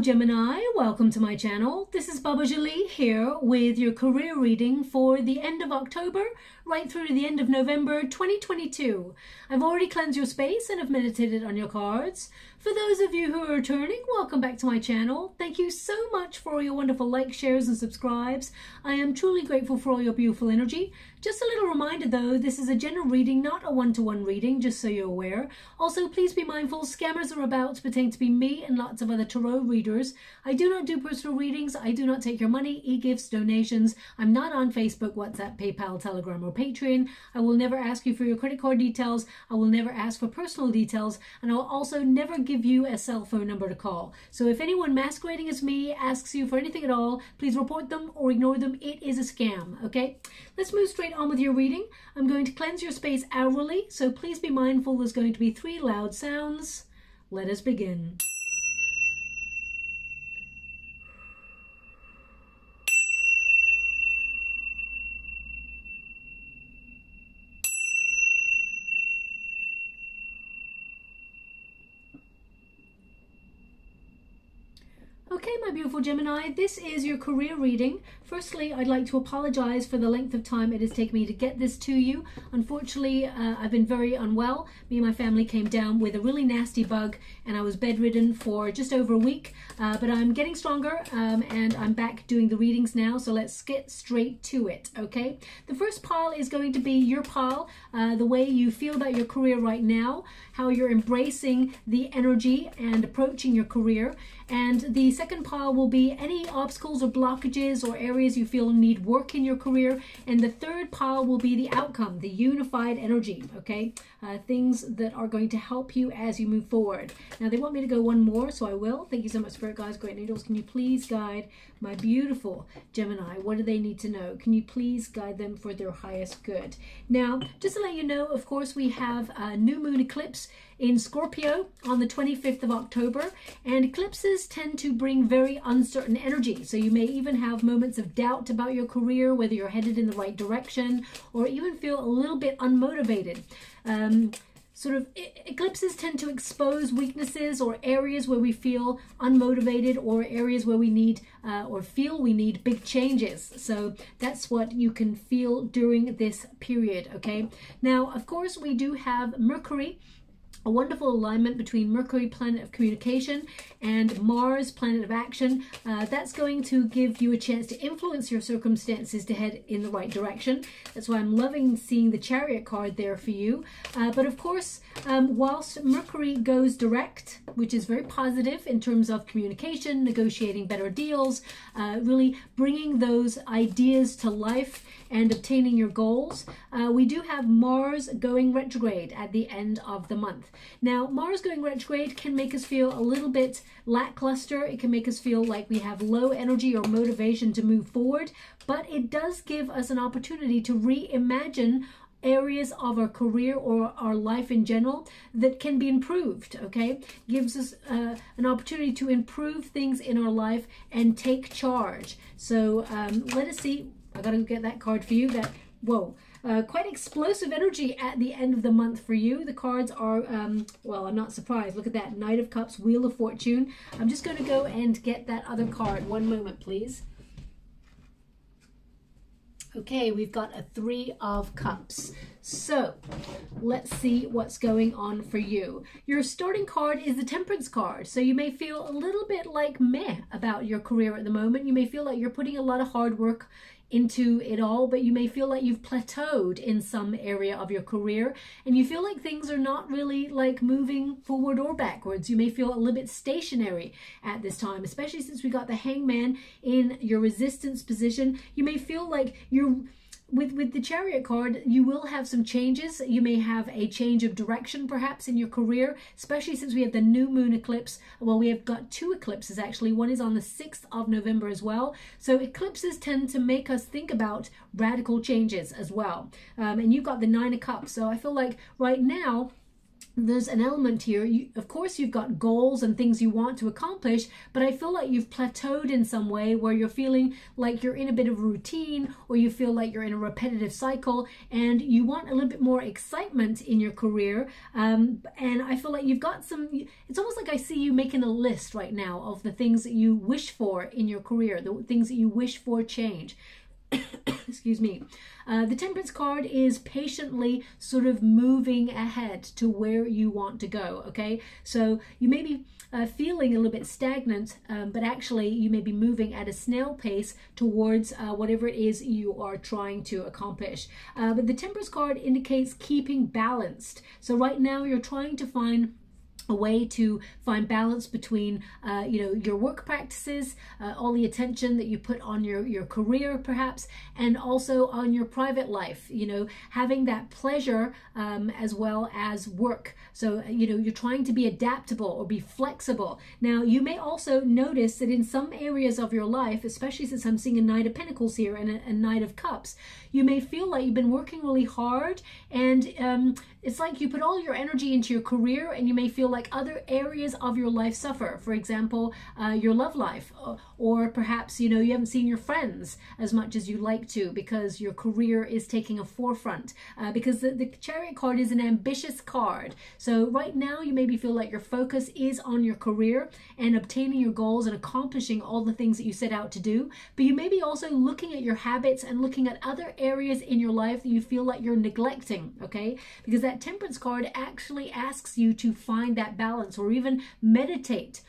Gemini, welcome to my channel. This is Baba Jolie here with your career reading for the end of October right through to the end of November 2022. I've already cleansed your space and have meditated on your cards. For those of you who are returning, welcome back to my channel. Thank you so much for all your wonderful likes, shares and subscribes. I am truly grateful for all your beautiful energy. Just a little reminder though, this is a general reading, not a one-to-one -one reading, just so you're aware. Also, please be mindful, scammers are about to pretend to be me and lots of other tarot readers. I do not do personal readings. I do not take your money, e-gifts, donations. I'm not on Facebook, WhatsApp, PayPal, Telegram or Patreon. I will never ask you for your credit card details. I will never ask for personal details. And I'll also never give you a cell phone number to call. So if anyone masquerading as me asks you for anything at all, please report them or ignore them. It is a scam, okay? Let's move straight on with your reading. I'm going to cleanse your space hourly, so please be mindful there's going to be three loud sounds. Let us begin. Okay, my beautiful Gemini, this is your career reading. Firstly, I'd like to apologize for the length of time it has taken me to get this to you. Unfortunately, uh, I've been very unwell. Me and my family came down with a really nasty bug and I was bedridden for just over a week. Uh, but I'm getting stronger um, and I'm back doing the readings now. So let's get straight to it, okay? The first pile is going to be your pile, uh, the way you feel about your career right now, how you're embracing the energy and approaching your career. And the second pile will be any obstacles or blockages or areas you feel need work in your career. And the third pile will be the outcome, the unified energy, okay? Uh, things that are going to help you as you move forward. Now, they want me to go one more, so I will. Thank you so much, Spirit Guides, Great Angels. Can you please guide my beautiful Gemini? What do they need to know? Can you please guide them for their highest good? Now, just to let you know, of course, we have a new moon eclipse in Scorpio on the 25th of October. And eclipses tend to bring very uncertain energy. So you may even have moments of doubt about your career, whether you're headed in the right direction, or even feel a little bit unmotivated. Um, sort of eclipses tend to expose weaknesses or areas where we feel unmotivated or areas where we need uh, or feel we need big changes. So that's what you can feel during this period, okay? Now, of course, we do have Mercury a wonderful alignment between Mercury, planet of communication, and Mars, planet of action. Uh, that's going to give you a chance to influence your circumstances to head in the right direction. That's why I'm loving seeing the Chariot card there for you. Uh, but of course, um, whilst Mercury goes direct, which is very positive in terms of communication, negotiating better deals, uh, really bringing those ideas to life and obtaining your goals, uh, we do have Mars going retrograde at the end of the month. Now, Mars going retrograde can make us feel a little bit lackluster. It can make us feel like we have low energy or motivation to move forward, but it does give us an opportunity to reimagine areas of our career or our life in general that can be improved okay gives us uh, an opportunity to improve things in our life and take charge so um, let us see I gotta get that card for you that whoa uh, quite explosive energy at the end of the month for you. The cards are, um, well, I'm not surprised. Look at that. Knight of Cups, Wheel of Fortune. I'm just going to go and get that other card. One moment, please. Okay, we've got a Three of Cups. So, let's see what's going on for you. Your starting card is the Temperance card. So you may feel a little bit like meh about your career at the moment. You may feel like you're putting a lot of hard work into it all, but you may feel like you've plateaued in some area of your career and you feel like things are not really like moving forward or backwards. You may feel a little bit stationary at this time, especially since we got the hangman in your resistance position. You may feel like you're with with the chariot card you will have some changes. You may have a change of direction perhaps in your career especially since we have the new moon eclipse. Well we have got two eclipses actually. One is on the 6th of november as well. So eclipses tend to make us think about radical changes as well. Um, and you've got the nine of cups. So i feel like right now there's an element here. You, of course, you've got goals and things you want to accomplish, but I feel like you've plateaued in some way where you're feeling like you're in a bit of routine or you feel like you're in a repetitive cycle and you want a little bit more excitement in your career. Um, and I feel like you've got some, it's almost like I see you making a list right now of the things that you wish for in your career, the things that you wish for change. excuse me. Uh, the temperance card is patiently sort of moving ahead to where you want to go. Okay, so you may be uh, feeling a little bit stagnant, um, but actually you may be moving at a snail pace towards uh, whatever it is you are trying to accomplish. Uh, but the temperance card indicates keeping balanced. So right now you're trying to find a way to find balance between uh, you know your work practices uh, all the attention that you put on your your career perhaps and also on your private life you know having that pleasure um, as well as work. So you know you're trying to be adaptable or be flexible. Now you may also notice that in some areas of your life especially since i'm seeing a knight of pentacles here and a, a knight of cups you may feel like you've been working really hard and um, it's like you put all your energy into your career and you may feel like other areas of your life suffer. For example, uh, your love life, uh, or perhaps, you know, you haven't seen your friends as much as you like to because your career is taking a forefront. Uh, because the, the chariot card is an ambitious card. So right now you maybe feel like your focus is on your career and obtaining your goals and accomplishing all the things that you set out to do. But you may be also looking at your habits and looking at other areas in your life that you feel like you're neglecting, okay? Because that temperance card actually asks you to find that balance or even meditate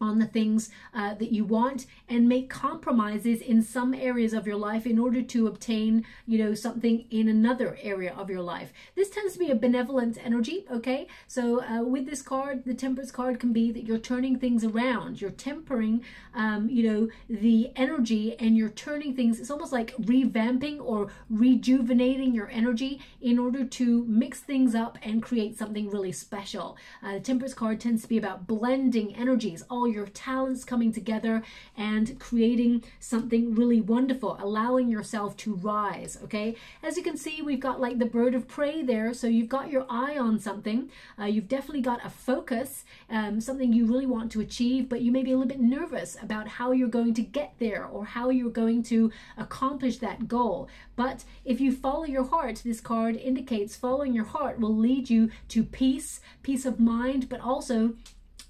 on the things uh, that you want and make compromises in some areas of your life in order to obtain you know something in another area of your life. This tends to be a benevolent energy okay? So uh, with this card the temperance card can be that you're turning things around. You're tempering um, you know the energy and you're turning things it's almost like revamping or rejuvenating your energy in order to mix things up and create something really special. Uh, the temperance card tends to be about blending energies. All your talents coming together and creating something really wonderful, allowing yourself to rise. Okay, as you can see, we've got like the bird of prey there. So you've got your eye on something, uh, you've definitely got a focus, um, something you really want to achieve, but you may be a little bit nervous about how you're going to get there or how you're going to accomplish that goal. But if you follow your heart, this card indicates following your heart will lead you to peace, peace of mind, but also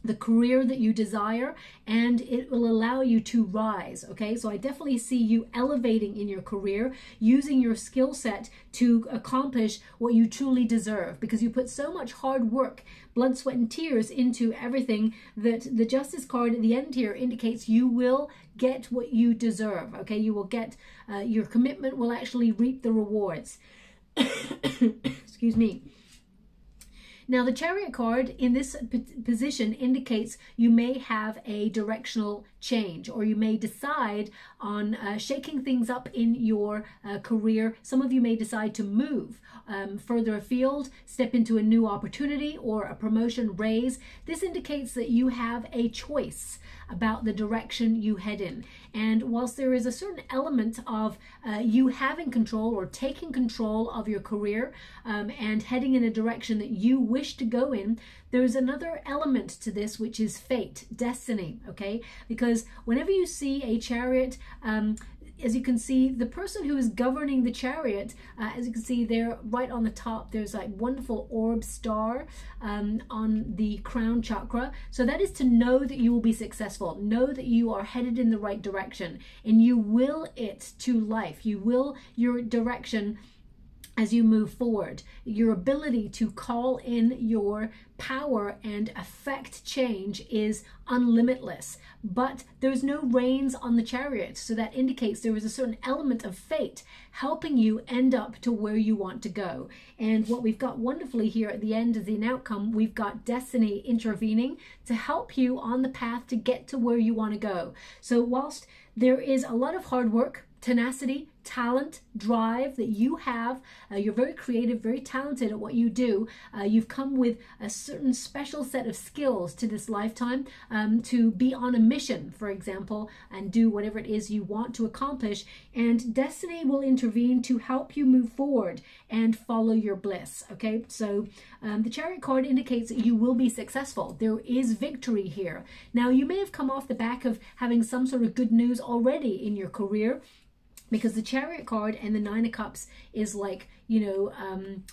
the career that you desire and it will allow you to rise okay? So i definitely see you elevating in your career using your skill set to accomplish what you truly deserve because you put so much hard work blood sweat and tears into everything that the justice card at the end here indicates you will get what you deserve okay? You will get uh, your commitment will actually reap the rewards. Excuse me now, the chariot card in this position indicates you may have a directional change or you may decide on uh, shaking things up in your uh, career. Some of you may decide to move um, further afield, step into a new opportunity or a promotion raise. This indicates that you have a choice about the direction you head in. And whilst there is a certain element of uh, you having control or taking control of your career um, and heading in a direction that you wish to go in, there is another element to this, which is fate, destiny, okay? Because whenever you see a chariot, um, as you can see, the person who is governing the chariot, uh, as you can see there, right on the top, there's like wonderful orb star um, on the crown chakra. So that is to know that you will be successful. Know that you are headed in the right direction and you will it to life. You will your direction as you move forward. Your ability to call in your power and affect change is unlimitless. But there's no reins on the chariot, so that indicates there is a certain element of fate helping you end up to where you want to go. And what we've got wonderfully here at the end of the outcome, we've got destiny intervening to help you on the path to get to where you want to go. So whilst there is a lot of hard work, tenacity, talent, drive that you have. Uh, you're very creative, very talented at what you do. Uh, you've come with a certain special set of skills to this lifetime um, to be on a mission, for example, and do whatever it is you want to accomplish. And destiny will intervene to help you move forward and follow your bliss. Okay, so um, the chariot card indicates that you will be successful. There is victory here. Now, you may have come off the back of having some sort of good news already in your career because the chariot card and the nine of cups is like you know um,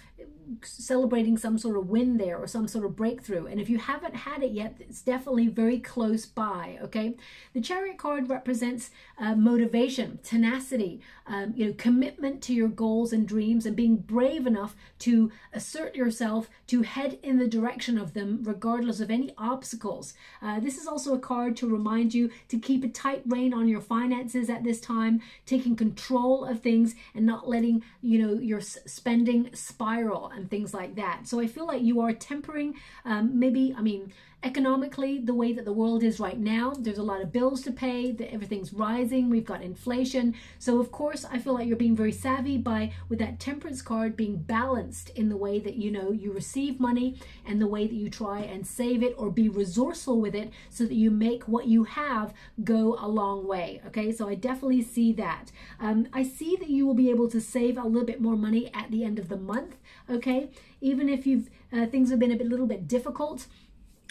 celebrating some sort of win there or some sort of breakthrough. And if you haven't had it yet, it's definitely very close by, okay? The chariot card represents uh, motivation, tenacity, um, you know, commitment to your goals and dreams and being brave enough to assert yourself to head in the direction of them regardless of any obstacles. Uh, this is also a card to remind you to keep a tight rein on your finances at this time, taking control of things and not letting, you know, your spending spiral and things like that. So I feel like you are tempering, um, maybe, I mean, economically, the way that the world is right now, there's a lot of bills to pay, that everything's rising, we've got inflation. So of course, I feel like you're being very savvy by, with that temperance card, being balanced in the way that, you know, you receive money and the way that you try and save it or be resourceful with it so that you make what you have go a long way. Okay, so I definitely see that. Um, I see that you will be able to save a little bit more money at the end of the month. Okay, even if you've uh, things have been a bit, little bit difficult,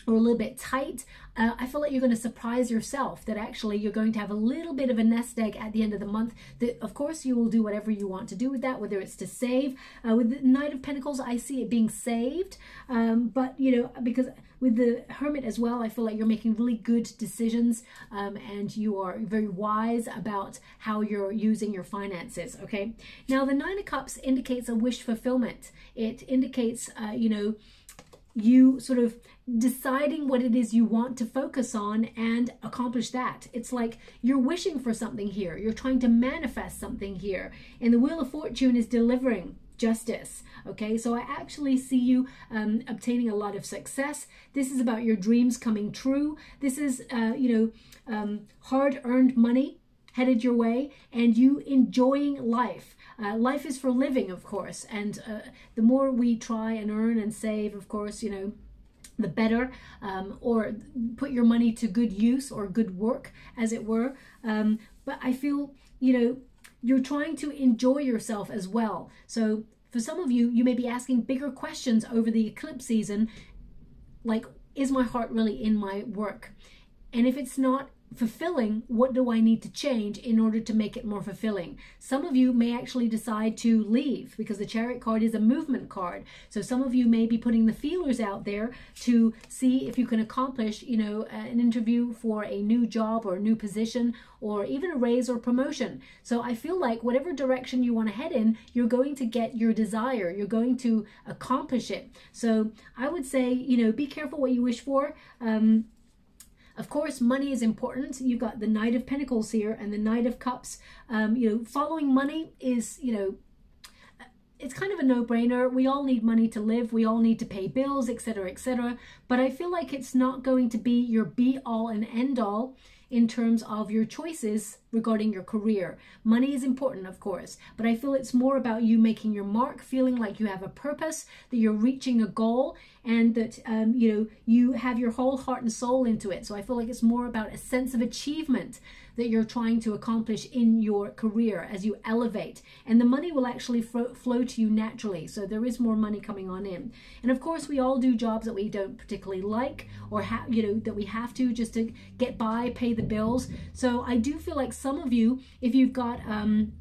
or a little bit tight, uh, I feel like you're going to surprise yourself that actually you're going to have a little bit of a nest egg at the end of the month. That of course you will do whatever you want to do with that, whether it's to save. Uh, with the Knight of Pentacles, I see it being saved, um, but you know because with the Hermit as well, I feel like you're making really good decisions um, and you are very wise about how you're using your finances. Okay, now the Nine of Cups indicates a wish fulfillment. It indicates uh, you know you sort of deciding what it is you want to focus on and accomplish that. It's like you're wishing for something here. You're trying to manifest something here. And the Wheel of Fortune is delivering justice. Okay, so I actually see you um, obtaining a lot of success. This is about your dreams coming true. This is, uh, you know, um, hard earned money headed your way and you enjoying life. Uh, life is for living, of course, and uh, the more we try and earn and save, of course, you know, the better, um, or put your money to good use or good work, as it were. Um, but I feel, you know, you're trying to enjoy yourself as well. So for some of you, you may be asking bigger questions over the eclipse season, like, is my heart really in my work? And if it's not, fulfilling, what do I need to change in order to make it more fulfilling? Some of you may actually decide to leave because the chariot card is a movement card. So some of you may be putting the feelers out there to see if you can accomplish, you know, an interview for a new job or a new position or even a raise or promotion. So I feel like whatever direction you want to head in, you're going to get your desire. You're going to accomplish it. So I would say, you know, be careful what you wish for. Um, of course, money is important. You've got the Knight of Pentacles here and the Knight of Cups. Um, you know, following money is, you know, it's kind of a no-brainer. We all need money to live. We all need to pay bills, etc., etc. But I feel like it's not going to be your be-all and end-all in terms of your choices regarding your career. Money is important, of course, but I feel it's more about you making your mark, feeling like you have a purpose, that you're reaching a goal, and that um, you know you have your whole heart and soul into it. So I feel like it's more about a sense of achievement that you're trying to accomplish in your career as you elevate. And the money will actually flow to you naturally. So there is more money coming on in. And of course, we all do jobs that we don't particularly like or have, you know, that we have to just to get by, pay the bills. So I do feel like some of you, if you've got, um,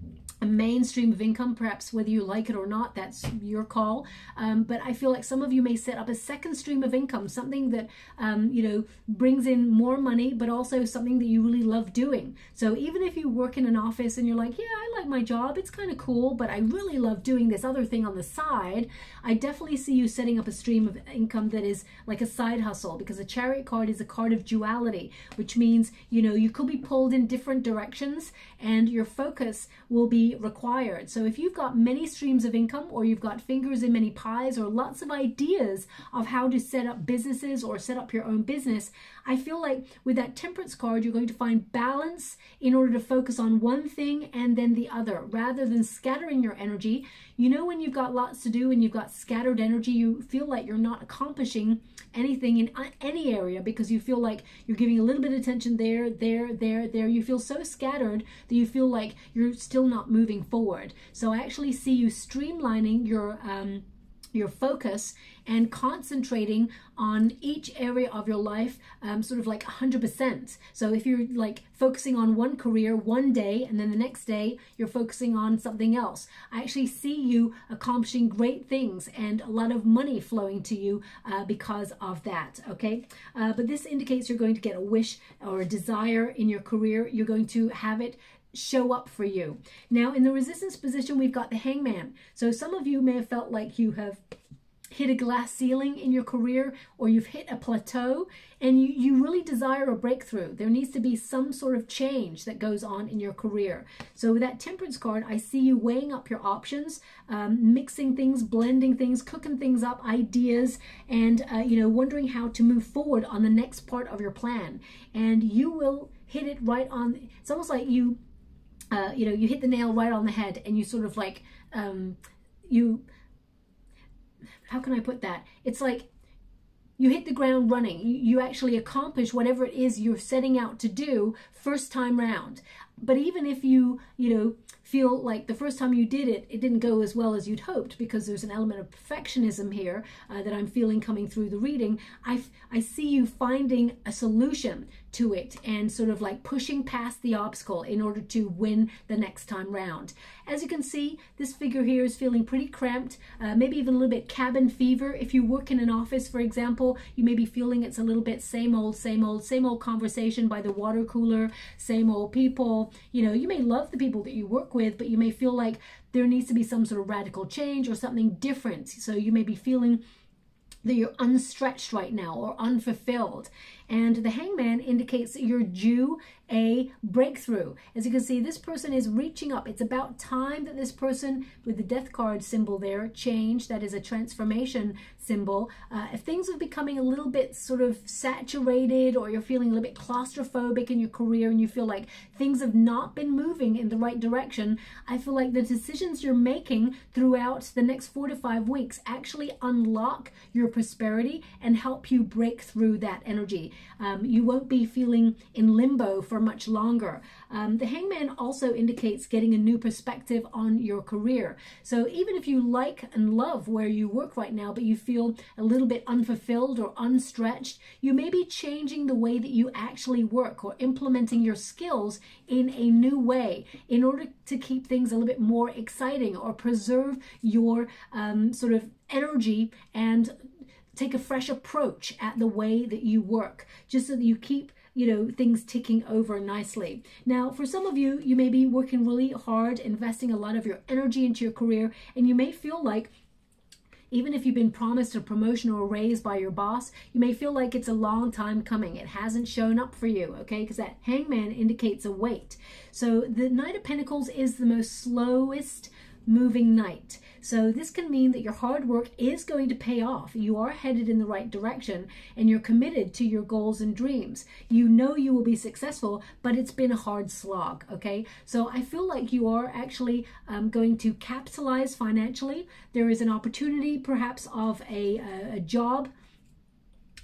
a mainstream of income, perhaps whether you like it or not, that's your call. Um, but I feel like some of you may set up a second stream of income, something that, um, you know, brings in more money, but also something that you really love doing. So even if you work in an office and you're like, yeah, I like my job, it's kind of cool, but I really love doing this other thing on the side, I definitely see you setting up a stream of income that is like a side hustle because a chariot card is a card of duality, which means, you know, you could be pulled in different directions and your focus will be required. So if you've got many streams of income or you've got fingers in many pies or lots of ideas of how to set up businesses or set up your own business, I feel like with that temperance card, you're going to find balance in order to focus on one thing and then the other rather than scattering your energy. You know, when you've got lots to do and you've got scattered energy, you feel like you're not accomplishing anything in any area because you feel like you're giving a little bit of attention there, there, there, there. You feel so scattered that you feel like you're still not moving forward. So I actually see you streamlining your um, your focus and concentrating on each area of your life um, sort of like 100%. So if you're like focusing on one career one day and then the next day you're focusing on something else, I actually see you accomplishing great things and a lot of money flowing to you uh, because of that, okay? Uh, but this indicates you're going to get a wish or a desire in your career. You're going to have it show up for you. Now, in the resistance position, we've got the hangman. So some of you may have felt like you have hit a glass ceiling in your career or you've hit a plateau and you, you really desire a breakthrough. There needs to be some sort of change that goes on in your career. So with that temperance card, I see you weighing up your options, um, mixing things, blending things, cooking things up, ideas, and uh, you know, wondering how to move forward on the next part of your plan. And you will hit it right on, it's almost like you uh, you know, you hit the nail right on the head and you sort of like, um, you, how can I put that? It's like you hit the ground running. You, you actually accomplish whatever it is you're setting out to do first time round. But even if you, you know, feel like the first time you did it, it didn't go as well as you'd hoped because there's an element of perfectionism here uh, that I'm feeling coming through the reading. I, I see you finding a solution to it and sort of like pushing past the obstacle in order to win the next time round. As you can see, this figure here is feeling pretty cramped, uh, maybe even a little bit cabin fever. If you work in an office, for example, you may be feeling it's a little bit same old, same old, same old conversation by the water cooler, same old people. You know, you may love the people that you work with, but you may feel like there needs to be some sort of radical change or something different. So you may be feeling that you're unstretched right now or unfulfilled. And the hangman indicates you're due a breakthrough. As you can see, this person is reaching up. It's about time that this person with the death card symbol there change. That is a transformation symbol. Uh, if things are becoming a little bit sort of saturated or you're feeling a little bit claustrophobic in your career and you feel like things have not been moving in the right direction, I feel like the decisions you're making throughout the next four to five weeks actually unlock your prosperity and help you break through that energy. Um, you won't be feeling in limbo for much longer. Um, the hangman also indicates getting a new perspective on your career. So even if you like and love where you work right now, but you feel a little bit unfulfilled or unstretched, you may be changing the way that you actually work or implementing your skills in a new way in order to keep things a little bit more exciting or preserve your um, sort of energy and take a fresh approach at the way that you work, just so that you keep you know things ticking over nicely now for some of you you may be working really hard investing a lot of your energy into your career and you may feel like even if you've been promised a promotion or a raise by your boss, you may feel like it's a long time coming. It hasn't shown up for you, okay? Because that hangman indicates a wait. So the Knight of Pentacles is the most slowest moving knight. So this can mean that your hard work is going to pay off. You are headed in the right direction and you're committed to your goals and dreams. You know you will be successful, but it's been a hard slog, okay? So I feel like you are actually um, going to capitalize financially. There is an opportunity perhaps of a, a, a job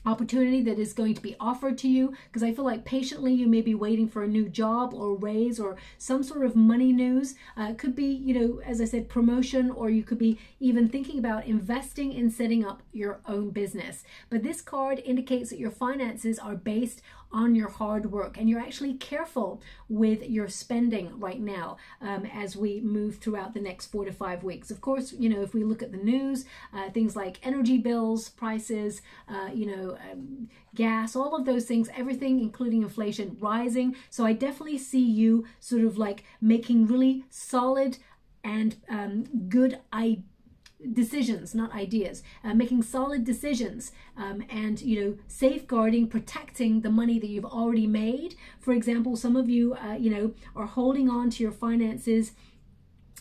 opportunity that is going to be offered to you because I feel like patiently you may be waiting for a new job or raise or some sort of money news. Uh, it could be, you know, as I said, promotion, or you could be even thinking about investing in setting up your own business. But this card indicates that your finances are based on your hard work and you're actually careful with your spending right now um, as we move throughout the next four to five weeks. Of course, you know, if we look at the news, uh, things like energy bills, prices, uh, you know, um, gas, all of those things, everything, including inflation, rising. So I definitely see you sort of like making really solid and um, good ideas decisions, not ideas, uh, making solid decisions um, and, you know, safeguarding, protecting the money that you've already made. For example, some of you, uh, you know, are holding on to your finances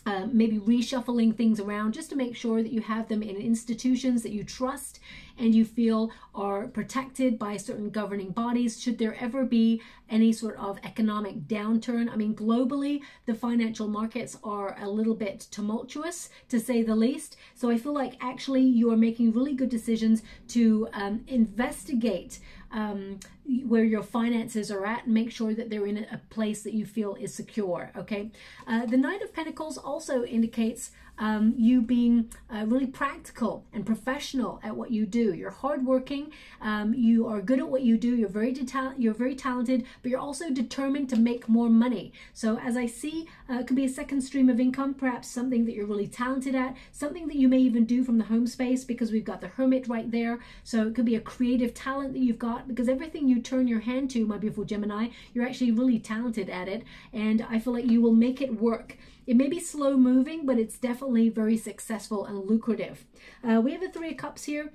uh, maybe reshuffling things around just to make sure that you have them in institutions that you trust and you feel are protected by certain governing bodies should there ever be any sort of economic downturn. I mean, globally, the financial markets are a little bit tumultuous to say the least. So I feel like actually you are making really good decisions to um, investigate um, where your finances are at and make sure that they're in a place that you feel is secure. Okay. Uh, the Knight of Pentacles also indicates um, you being uh, really practical and professional at what you do. You're hardworking. Um, you are good at what you do. You're very you're very talented, but you're also determined to make more money. So as I see, uh, it could be a second stream of income, perhaps something that you're really talented at, something that you may even do from the home space because we've got the Hermit right there. So it could be a creative talent that you've got because everything you turn your hand to, my beautiful Gemini, you're actually really talented at it, and I feel like you will make it work. It may be slow moving, but it's definitely very successful and lucrative. Uh, we have a Three of Cups here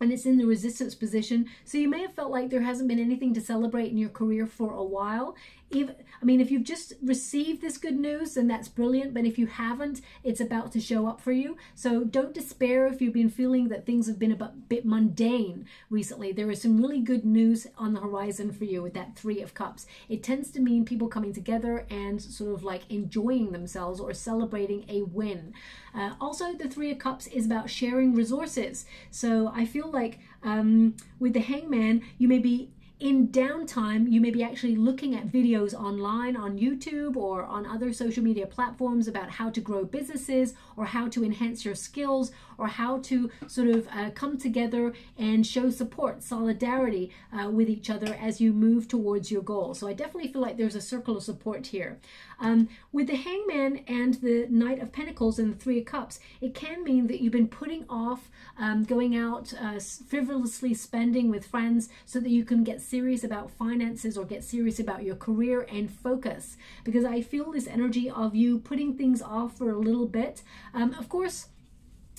and it's in the resistance position. So you may have felt like there hasn't been anything to celebrate in your career for a while even I mean, if you've just received this good news, then that's brilliant. But if you haven't, it's about to show up for you. So don't despair if you've been feeling that things have been a bit mundane recently. There is some really good news on the horizon for you with that Three of Cups. It tends to mean people coming together and sort of like enjoying themselves or celebrating a win. Uh, also, the Three of Cups is about sharing resources. So I feel like um, with the Hangman, you may be in downtime, you may be actually looking at videos online on YouTube or on other social media platforms about how to grow businesses or how to enhance your skills or how to sort of uh, come together and show support, solidarity uh, with each other as you move towards your goal. So I definitely feel like there's a circle of support here. Um, with the Hangman and the Knight of Pentacles and the Three of Cups, it can mean that you've been putting off um, going out uh, frivolously spending with friends so that you can get serious about finances or get serious about your career and focus. Because I feel this energy of you putting things off for a little bit. Um, of course,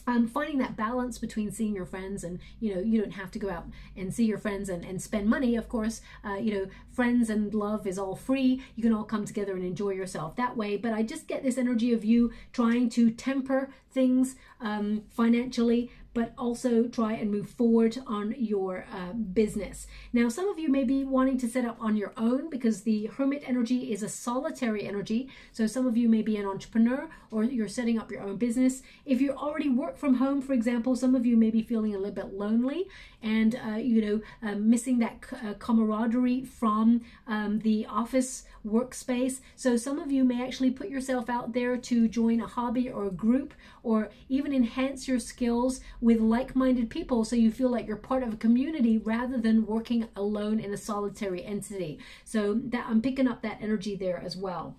um, finding that balance between seeing your friends and you know you don't have to go out and see your friends and, and spend money of course. Uh, you know friends and love is all free. You can all come together and enjoy yourself that way. But i just get this energy of you trying to temper things um, financially but also try and move forward on your uh, business. Now, some of you may be wanting to set up on your own because the Hermit energy is a solitary energy. So some of you may be an entrepreneur or you're setting up your own business. If you already work from home, for example, some of you may be feeling a little bit lonely and, uh, you know, uh, missing that uh, camaraderie from um, the office workspace. So some of you may actually put yourself out there to join a hobby or a group or even enhance your skills with like-minded people so you feel like you're part of a community rather than working alone in a solitary entity. So that I'm picking up that energy there as well.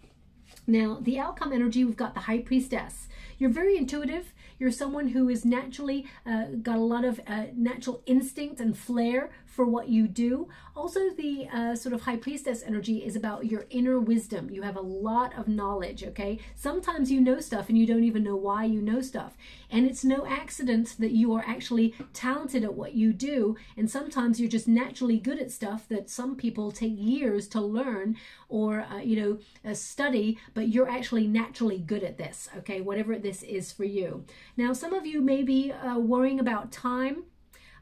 Now, the outcome energy, we've got the High Priestess. You're very intuitive. You're someone who is naturally uh, got a lot of uh, natural instinct and flair for what you do. Also, the uh, sort of high priestess energy is about your inner wisdom. You have a lot of knowledge, okay? Sometimes you know stuff and you don't even know why you know stuff. And it's no accident that you are actually talented at what you do. And sometimes you're just naturally good at stuff that some people take years to learn or, uh, you know, uh, study, but you're actually naturally good at this, okay? Whatever this is for you. Now, some of you may be uh, worrying about time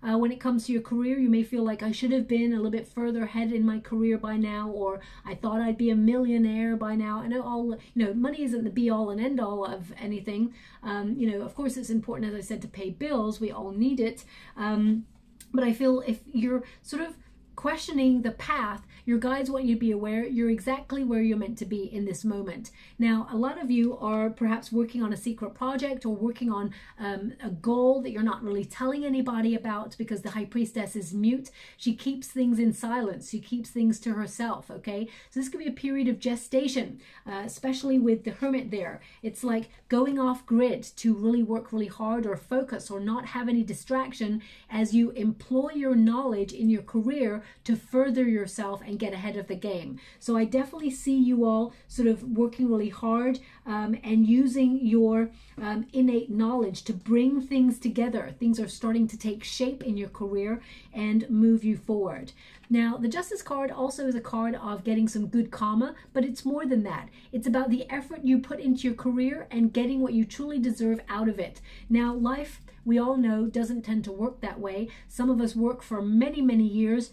uh, when it comes to your career, you may feel like I should have been a little bit further ahead in my career by now, or I thought I'd be a millionaire by now. Know all, you know, money isn't the be all and end all of anything. Um, you know, of course, it's important, as I said, to pay bills. We all need it. Um, but I feel if you're sort of questioning the path, your guides want you to be aware you're exactly where you're meant to be in this moment. Now, a lot of you are perhaps working on a secret project or working on um, a goal that you're not really telling anybody about because the high priestess is mute. She keeps things in silence. She keeps things to herself, okay? So this could be a period of gestation, uh, especially with the hermit there. It's like going off grid to really work really hard or focus or not have any distraction as you employ your knowledge in your career to further yourself and get ahead of the game. So I definitely see you all sort of working really hard um, and using your um, innate knowledge to bring things together. Things are starting to take shape in your career and move you forward. Now, the Justice card also is a card of getting some good karma, but it's more than that. It's about the effort you put into your career and getting what you truly deserve out of it. Now, life, we all know, doesn't tend to work that way. Some of us work for many, many years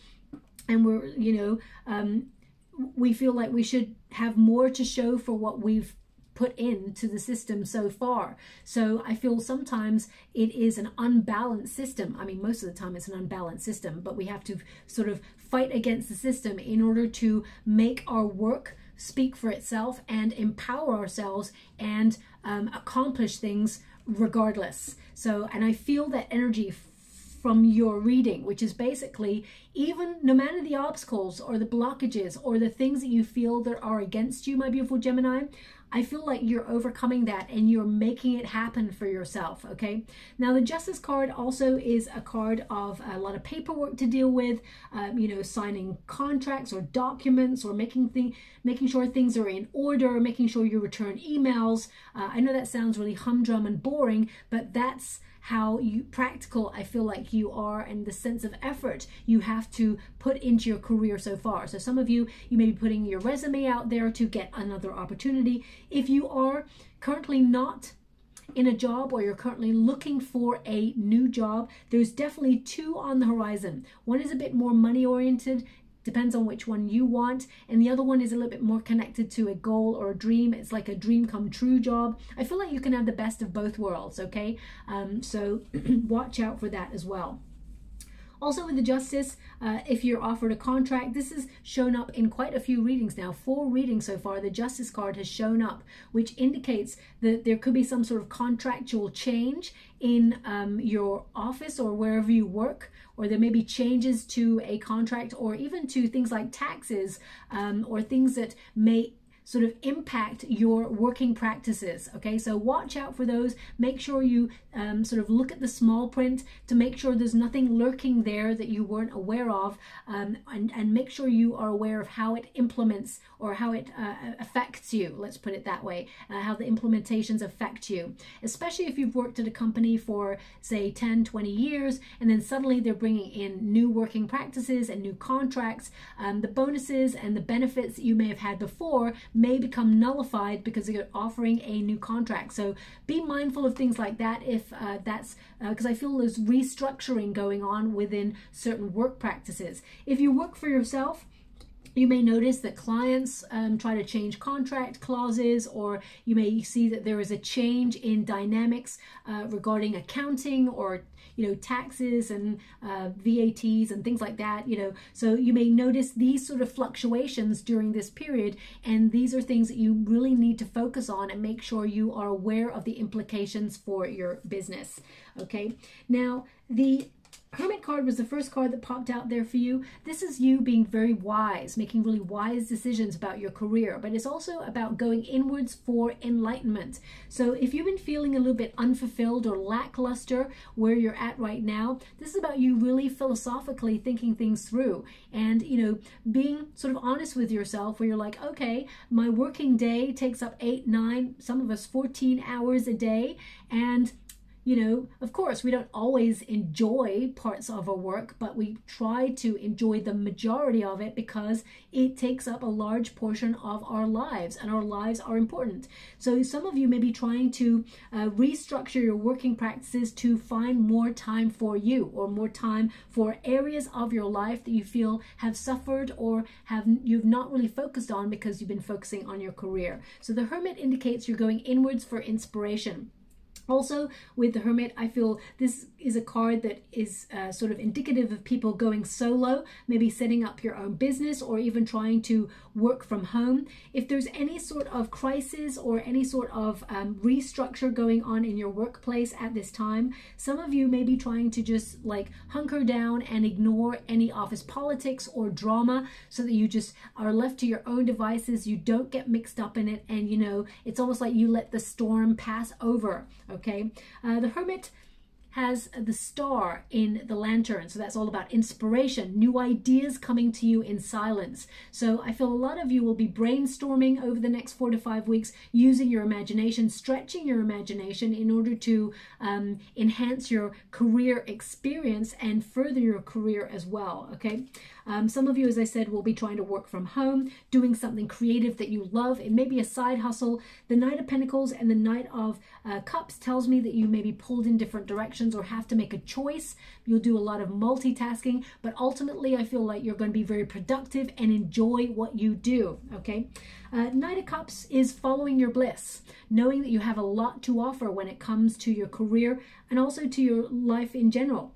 and we're you know um, we feel like we should have more to show for what we've put into the system so far. So I feel sometimes it is an unbalanced system. I mean, most of the time it's an unbalanced system, but we have to sort of fight against the system in order to make our work speak for itself and empower ourselves and um, accomplish things regardless. So, and I feel that energy from your reading, which is basically even no matter the obstacles or the blockages or the things that you feel that are against you, my beautiful Gemini, I feel like you're overcoming that and you're making it happen for yourself. Okay. Now, the Justice card also is a card of a lot of paperwork to deal with, um, you know, signing contracts or documents or making thing, making sure things are in order, making sure you return emails. Uh, I know that sounds really humdrum and boring, but that's how you practical I feel like you are and the sense of effort you have to put into your career so far. So some of you, you may be putting your resume out there to get another opportunity. If you are currently not in a job or you're currently looking for a new job, there's definitely two on the horizon. One is a bit more money oriented depends on which one you want. And the other one is a little bit more connected to a goal or a dream. It's like a dream come true job. I feel like you can have the best of both worlds okay? Um, so watch out for that as well. Also with the justice, uh, if you're offered a contract, this has shown up in quite a few readings now. Four readings so far, the justice card has shown up, which indicates that there could be some sort of contractual change in um, your office or wherever you work or there may be changes to a contract or even to things like taxes um, or things that may sort of impact your working practices. Okay, so watch out for those. Make sure you um, sort of look at the small print to make sure there's nothing lurking there that you weren't aware of, um, and, and make sure you are aware of how it implements or how it uh, affects you. Let's put it that way, uh, how the implementations affect you, especially if you've worked at a company for, say, 10, 20 years, and then suddenly they're bringing in new working practices and new contracts. Um, the bonuses and the benefits you may have had before may become nullified because you're offering a new contract. So be mindful of things like that if uh, that's because uh, I feel there's restructuring going on within certain work practices. If you work for yourself, you may notice that clients um, try to change contract clauses, or you may see that there is a change in dynamics uh, regarding accounting or you know taxes and uh, VATs and things like that. You know, so you may notice these sort of fluctuations during this period, and these are things that you really need to focus on and make sure you are aware of the implications for your business. Okay, now the Hermit card was the first card that popped out there for you. This is you being very wise, making really wise decisions about your career, but it's also about going inwards for enlightenment. So if you've been feeling a little bit unfulfilled or lackluster where you're at right now, this is about you really philosophically thinking things through and, you know, being sort of honest with yourself where you're like, okay, my working day takes up eight, nine, some of us 14 hours a day, and you know, of course, we don't always enjoy parts of our work, but we try to enjoy the majority of it because it takes up a large portion of our lives and our lives are important. So, some of you may be trying to uh, restructure your working practices to find more time for you or more time for areas of your life that you feel have suffered or have you've not really focused on because you've been focusing on your career. So, the Hermit indicates you're going inwards for inspiration Also, with the Hermit, I feel this is a card that is uh, sort of indicative of people going solo, maybe setting up your own business or even trying to work from home. If there's any sort of crisis or any sort of um, restructure going on in your workplace at this time, some of you may be trying to just like hunker down and ignore any office politics or drama so that you just are left to your own devices. You don't get mixed up in it, and you know, it's almost like you let the storm pass over okay? Uh, the Hermit has the star in the lantern. So that's all about inspiration, new ideas coming to you in silence. So I feel a lot of you will be brainstorming over the next four to five weeks, using your imagination, stretching your imagination in order to um, enhance your career experience and further your career as well. Okay. Um, some of you, as I said, will be trying to work from home, doing something creative that you love. It may be a side hustle. The Knight of Pentacles and the Knight of uh, Cups tells me that you may be pulled in different directions or have to make a choice. You'll do a lot of multitasking, but ultimately, I feel like you're going to be very productive and enjoy what you do. Okay. Uh, Knight of Cups is following your bliss, knowing that you have a lot to offer when it comes to your career and also to your life in general.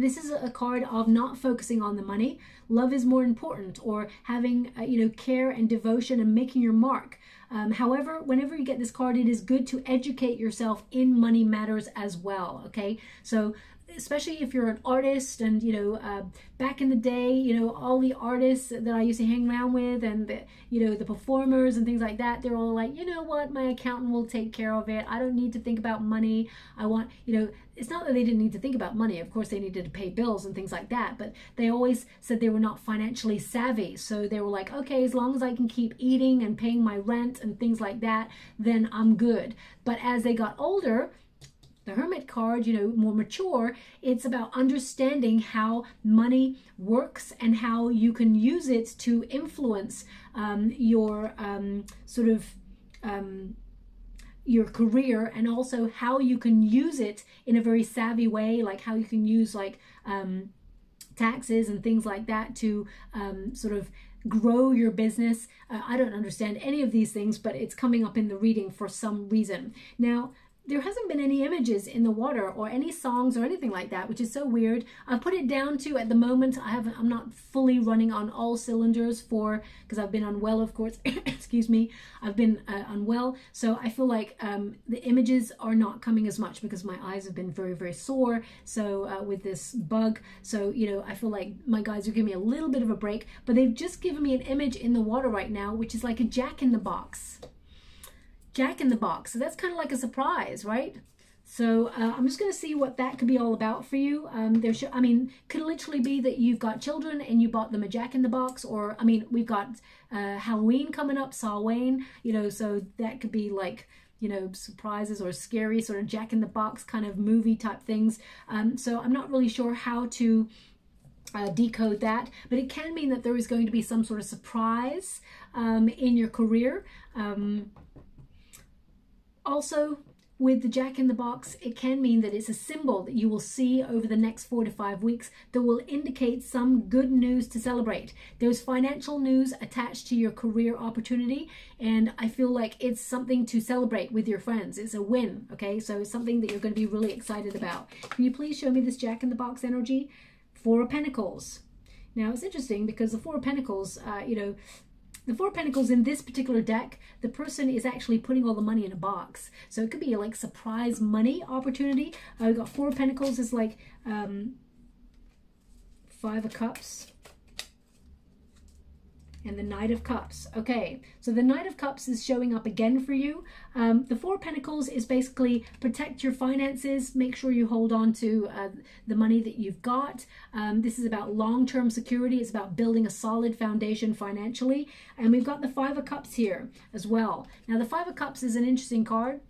This is a card of not focusing on the money. Love is more important, or having uh, you know care and devotion and making your mark. Um, however, whenever you get this card, it is good to educate yourself in money matters as well. Okay, so especially if you're an artist and you know uh, back in the day you know all the artists that i used to hang around with and the you know the performers and things like that they're all like you know what? My accountant will take care of it. I don't need to think about money. I want you know it's not that they didn't need to think about money. Of course they needed to pay bills and things like that but they always said they were not financially savvy. So they were like okay as long as i can keep eating and paying my rent and things like that then i'm good. But as they got older the hermit card, you know, more mature, it's about understanding how money works and how you can use it to influence um, your um, sort of um, your career and also how you can use it in a very savvy way, like how you can use like um, taxes and things like that to um, sort of grow your business. Uh, I don't understand any of these things, but it's coming up in the reading for some reason. Now, there hasn't been any images in the water or any songs or anything like that, which is so weird. I've put it down to at the moment. I haven't. I'm not fully running on all cylinders for because I've been unwell, of course. Excuse me. I've been uh, unwell, so I feel like um, the images are not coming as much because my eyes have been very very sore. So uh, with this bug, so you know I feel like my guys are giving me a little bit of a break, but they've just given me an image in the water right now, which is like a jack in the box. Jack in the Box. So that's kind of like a surprise, right? So uh, I'm just going to see what that could be all about for you. Um, there should, I mean, could literally be that you've got children and you bought them a Jack in the Box, or I mean, we've got uh, Halloween coming up, Samhain, you know, so that could be like you know, surprises or scary sort of Jack in the Box kind of movie type things. Um, so I'm not really sure how to. Uh, decode that, but it can mean that there is going to be some sort of surprise um, in your career. Um, also, with the Jack in the Box, it can mean that it's a symbol that you will see over the next four to five weeks that will indicate some good news to celebrate. There's financial news attached to your career opportunity, and I feel like it's something to celebrate with your friends. It's a win, okay? So it's something that you're going to be really excited about. Can you please show me this Jack in the Box energy? Four of Pentacles. Now, it's interesting because the Four of Pentacles, uh, you know, the Four Pentacles in this particular deck, the person is actually putting all the money in a box. So it could be like surprise money opportunity. Uh, we got Four Pentacles is like um, Five of Cups and the Knight of Cups. Okay, so the Knight of Cups is showing up again for you. Um, the Four Pentacles is basically protect your finances, make sure you hold on to uh, the money that you've got. Um, this is about long-term security. It's about building a solid foundation financially. And we've got the Five of Cups here as well. Now, the Five of Cups is an interesting card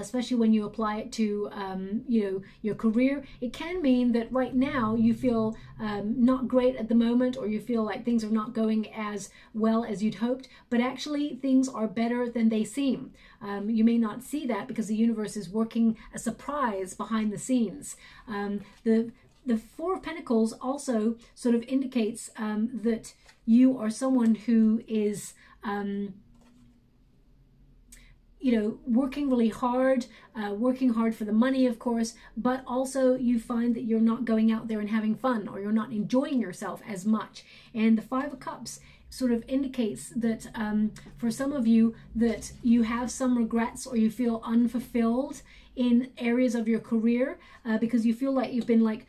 especially when you apply it to um, you know your career it can mean that right now you feel um, not great at the moment or you feel like things are not going as well as you'd hoped but actually things are better than they seem. Um, you may not see that because the universe is working a surprise behind the scenes. Um, the the four of pentacles also sort of indicates um, that you are someone who is um, you know, working really hard, uh, working hard for the money, of course, but also you find that you're not going out there and having fun or you're not enjoying yourself as much. And the Five of Cups sort of indicates that um, for some of you that you have some regrets or you feel unfulfilled in areas of your career uh, because you feel like you've been like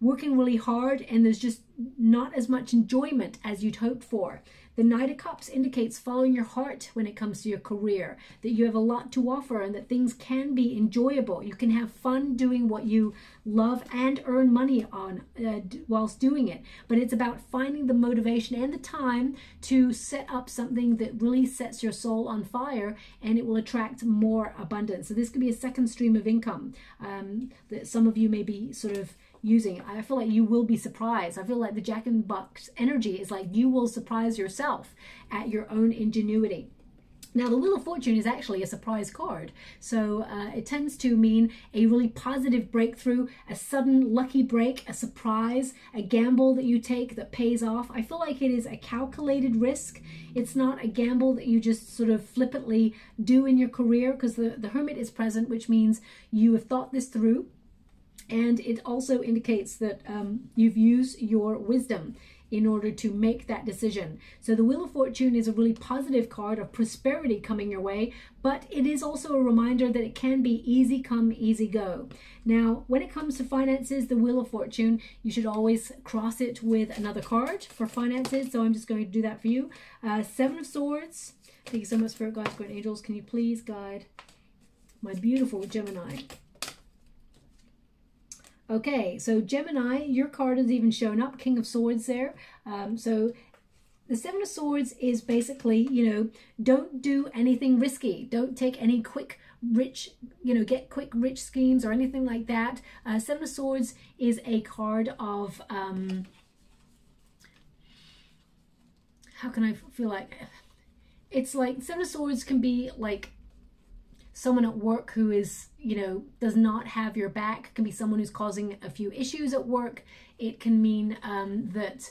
working really hard and there's just not as much enjoyment as you'd hoped for. The Knight of Cups indicates following your heart when it comes to your career, that you have a lot to offer and that things can be enjoyable. You can have fun doing what you love and earn money on uh, whilst doing it. But it's about finding the motivation and the time to set up something that really sets your soul on fire and it will attract more abundance. So this could be a second stream of income um, that some of you may be sort of using. I feel like you will be surprised. I feel like the Jack and Bucks energy is like you will surprise yourself at your own ingenuity. Now, the Wheel of Fortune is actually a surprise card. So uh, it tends to mean a really positive breakthrough, a sudden lucky break, a surprise, a gamble that you take that pays off. I feel like it is a calculated risk. It's not a gamble that you just sort of flippantly do in your career because the, the Hermit is present, which means you have thought this through and it also indicates that um, you've used your wisdom in order to make that decision. So the Wheel of Fortune is a really positive card of prosperity coming your way, but it is also a reminder that it can be easy come, easy go. Now, when it comes to finances, the Wheel of Fortune, you should always cross it with another card for finances. So I'm just going to do that for you. Uh, Seven of Swords. Thank you so much, Spirit Guides, Great Angels. Can you please guide my beautiful Gemini? Okay, so Gemini, your card has even shown up, King of Swords there. Um, so the Seven of Swords is basically, you know, don't do anything risky. Don't take any quick, rich, you know, get quick, rich schemes or anything like that. Uh, Seven of Swords is a card of, um, how can I feel like, it's like, Seven of Swords can be like someone at work who is, you know, does not have your back. It can be someone who's causing a few issues at work. It can mean um, that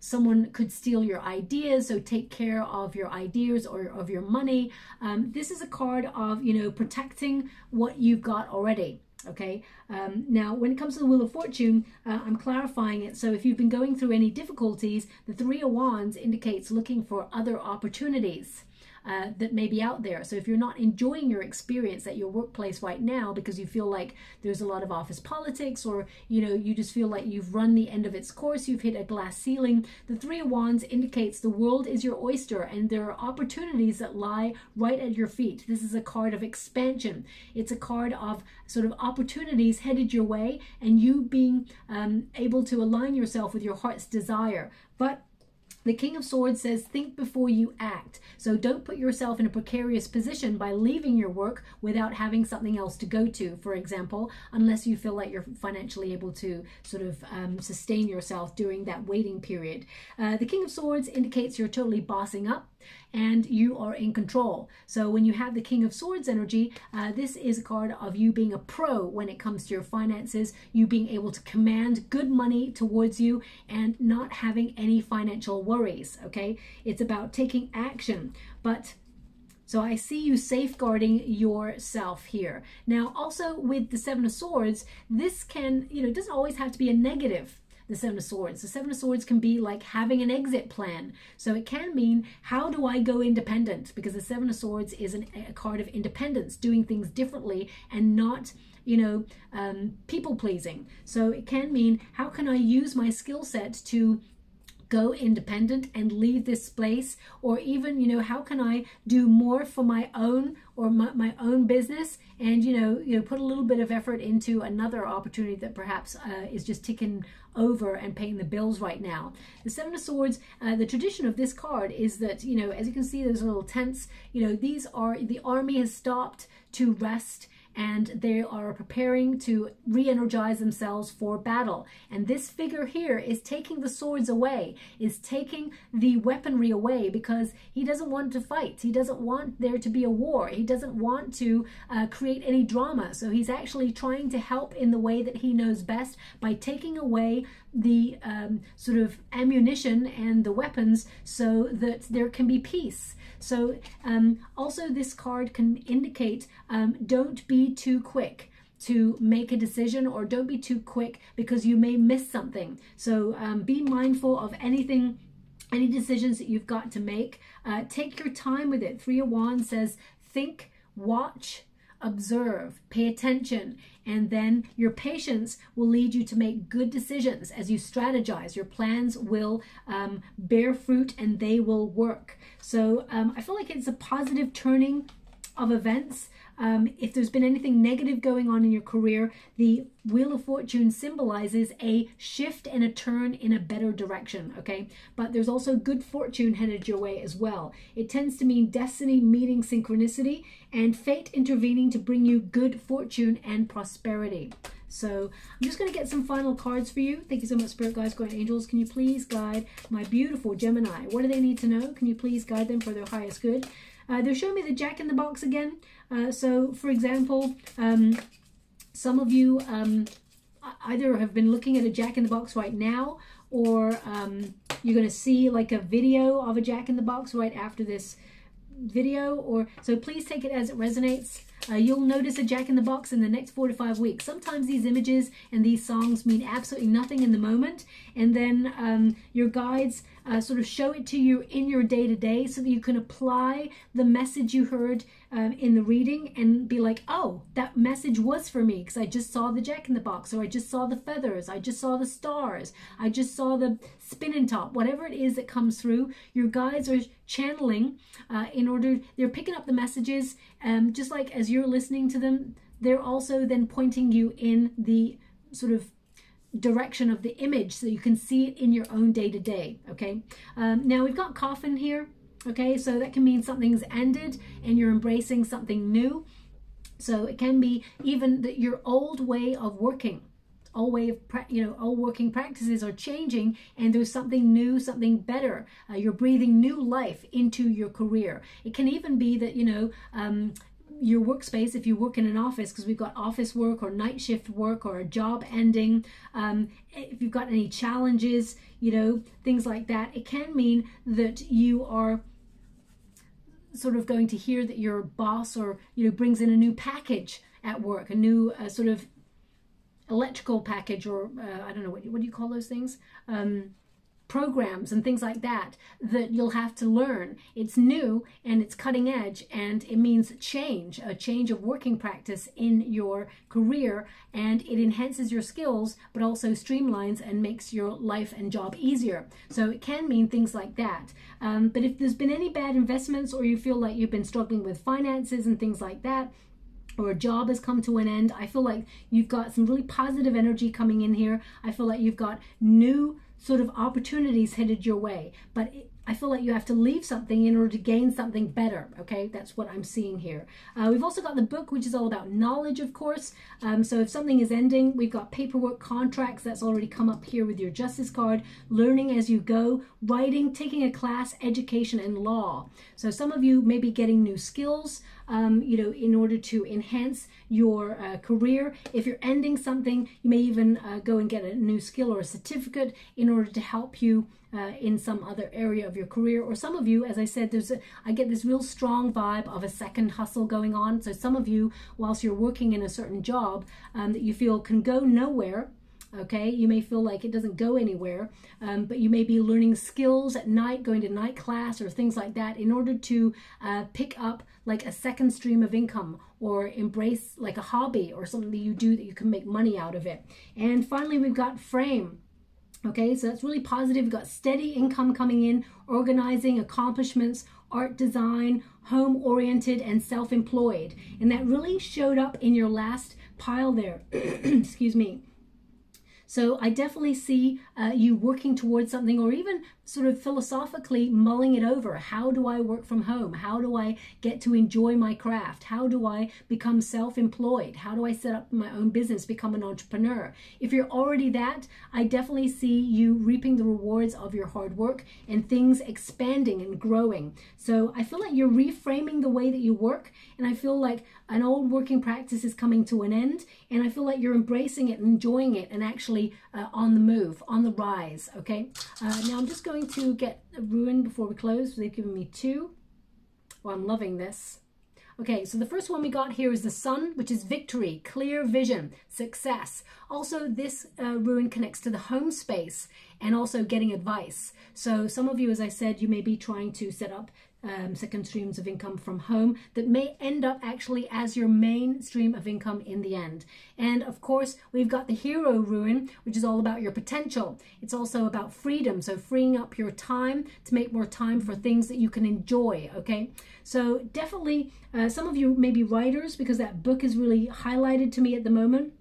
someone could steal your ideas so take care of your ideas or of your money um, this is a card of you know protecting what you've got already okay um, now when it comes to the wheel of fortune uh, i'm clarifying it so if you've been going through any difficulties the three of wands indicates looking for other opportunities uh, that may be out there. So if you're not enjoying your experience at your workplace right now because you feel like there's a lot of office politics or you know you just feel like you've run the end of its course, you've hit a glass ceiling, the 3 of wands indicates the world is your oyster and there are opportunities that lie right at your feet. This is a card of expansion. It's a card of sort of opportunities headed your way and you being um, able to align yourself with your heart's desire. But the King of Swords says, think before you act. So don't put yourself in a precarious position by leaving your work without having something else to go to, for example, unless you feel like you're financially able to sort of um, sustain yourself during that waiting period. Uh, the King of Swords indicates you're totally bossing up and you are in control. So when you have the King of Swords energy, uh, this is a card of you being a pro when it comes to your finances, you being able to command good money towards you and not having any financial worries, okay? It's about taking action, but so I see you safeguarding yourself here. Now, also with the Seven of Swords, this can, you know, it doesn't always have to be a negative the Seven of Swords. The Seven of Swords can be like having an exit plan. So it can mean, how do I go independent? Because the Seven of Swords is an, a card of independence, doing things differently and not you know, um, people pleasing. So it can mean, how can I use my skill set to go independent and leave this place or even you know how can i do more for my own or my, my own business and you know you know put a little bit of effort into another opportunity that perhaps uh, is just ticking over and paying the bills right now. The Seven of Swords, uh, the tradition of this card is that, you know, as you can see, there's little tents, you know, these are, the army has stopped to rest and they are preparing to re-energize themselves for battle. And this figure here is taking the swords away, is taking the weaponry away because he doesn't want to fight. He doesn't want there to be a war. He doesn't want to uh, create any drama. So he's actually trying to help in the way that he knows best by taking away the um, sort of ammunition and the weapons so that there can be peace. So um, also this card can indicate um, don't be too quick to make a decision or don't be too quick because you may miss something. So um, be mindful of anything any decisions that you've got to make. Uh, take your time with it. Three of Wands says think, watch, observe, pay attention, and then your patience will lead you to make good decisions as you strategize. Your plans will um, bear fruit and they will work. So um, I feel like it's a positive turning of events. Um, if there's been anything negative going on in your career, the Wheel of Fortune symbolizes a shift and a turn in a better direction, okay? But there's also good fortune headed your way as well. It tends to mean destiny meeting synchronicity and fate intervening to bring you good fortune and prosperity. So I'm just going to get some final cards for you. Thank you so much, Spirit Guides, Guardian Angels. Can you please guide my beautiful Gemini? What do they need to know? Can you please guide them for their highest good? Uh, they're showing me the Jack in the Box again. Uh, so, for example, um, some of you um, either have been looking at a Jack in the Box right now, or um, you're going to see like a video of a Jack in the Box right after this video. Or so please take it as it resonates. Uh, you'll notice a Jack in the Box in the next four to five weeks. Sometimes these images and these songs mean absolutely nothing in the moment, and then um, your guides uh, sort of show it to you in your day to day so that you can apply the message you heard um, in the reading and be like, oh, that message was for me because I just saw the jack in the box, or I just saw the feathers, I just saw the stars, I just saw the spinning top, whatever it is that comes through. Your guides are channeling uh, in order, they're picking up the messages, um, just like as you're listening to them, they're also then pointing you in the sort of direction of the image so you can see it in your own day to day. Okay. Um, now we've got coffin here. Okay. So that can mean something's ended and you're embracing something new. So it can be even that your old way of working, old way of you know old working practices are changing and there's something new something better uh, you're breathing new life into your career it can even be that you know um, your workspace if you work in an office because we've got office work or night shift work or a job ending. Um, if you've got any challenges you know things like that it can mean that you are sort of going to hear that your boss or you know brings in a new package at work a new uh, sort of electrical package or uh, i don't know what, what do you call those things? Um, programs and things like that that you'll have to learn. It's new and it's cutting edge and it means change, a change of working practice in your career and it enhances your skills but also streamlines and makes your life and job easier. So it can mean things like that. Um, but if there's been any bad investments or you feel like you've been struggling with finances and things like that, or a job has come to an end. I feel like you've got some really positive energy coming in here. I feel like you've got new sort of opportunities headed your way. But I feel like you have to leave something in order to gain something better. Okay, that's what I'm seeing here. Uh, we've also got the book, which is all about knowledge, of course. Um, so if something is ending, we've got paperwork, contracts, that's already come up here with your justice card, learning as you go, writing, taking a class, education, and law. So some of you may be getting new skills, um, you know, in order to enhance your uh, career. If you're ending something, you may even uh, go and get a new skill or a certificate in order to help you uh, in some other area of your career. Or some of you, as I said, there's a, I get this real strong vibe of a second hustle going on. So some of you, whilst you're working in a certain job um, that you feel can go nowhere, okay you may feel like it doesn't go anywhere um, but you may be learning skills at night going to night class or things like that in order to uh, pick up like a second stream of income or embrace like a hobby or something that you do that you can make money out of it and finally we've got frame Okay, so that's really positive. We've got steady income coming in, organizing, accomplishments, art design, home oriented, and self employed. And that really showed up in your last pile there. Excuse me. So I definitely see uh, you working towards something or even sort of philosophically mulling it over. How do I work from home? How do I get to enjoy my craft? How do I become self employed? How do I set up my own business, become an entrepreneur? If you're already that, I definitely see you reaping the rewards of your hard work and things expanding and growing. So I feel like you're reframing the way that you work, and I feel like an old working practice is coming to an end, and I feel like you're embracing it and enjoying it and actually uh, on the move, on the rise. Okay, uh, now I'm just going to get a rune before we close. They've given me two. Well, I'm loving this. Okay, so the first one we got here is the sun, which is victory, clear vision, success. Also, this uh, rune connects to the home space and also getting advice. So some of you, as I said, you may be trying to set up um, second streams of income from home that may end up actually as your main stream of income in the end. And of course, we've got the hero rune, which is all about your potential. It's also about freedom, so freeing up your time to make more time for things that you can enjoy, okay? So definitely, uh, some of you may be writers because that book is really highlighted to me at the moment.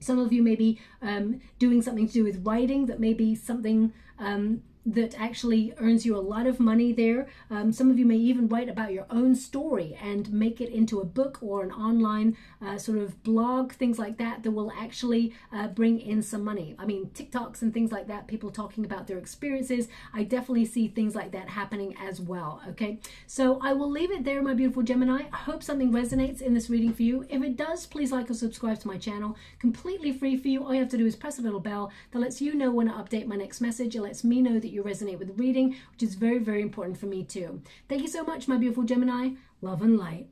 Some of you may be um, doing something to do with writing that may be something um, that actually earns you a lot of money there. Um, some of you may even write about your own story and make it into a book or an online uh, sort of blog, things like that, that will actually uh, bring in some money. I mean, TikToks and things like that, people talking about their experiences. I definitely see things like that happening as well. Okay, so I will leave it there, my beautiful Gemini. I hope something resonates in this reading for you. If it does, please like or subscribe to my channel. Completely free for you. All you have to do is press a little bell that lets you know when I update my next message. It lets me know that you resonate with reading, which is very, very important for me too. Thank you so much, my beautiful Gemini. Love and light.